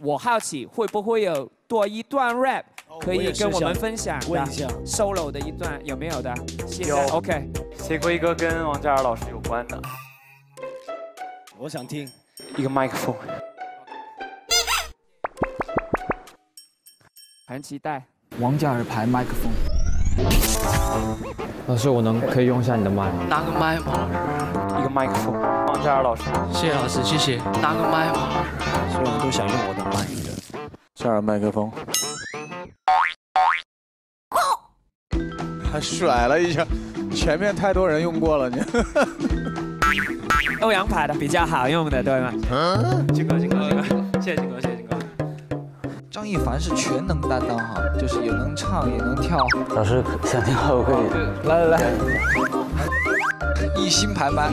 我好奇会不会有多一段 rap 可以跟我们分享的问一下 solo 的一段有没有的？现有在 OK，写过一个跟王嘉尔老师有关的我想听。一个麦克风。很期待。王嘉尔牌麦克风。老师，我能可以用一下你的麦吗？拿个麦吗？一个麦克风。王嘉尔老师，谢谢老师，谢谢。拿个麦吗？所有人都想用我的麦。这儿麦克风，还甩了一下，前面太多人用过了，你。欧阳牌的比较好用的，对吗？金哥，金哥，金哥，谢谢金哥，谢谢金哥。张一凡是全能担当哈，就是也能唱也能跳，老师想听我可以。来来来，一心排麦。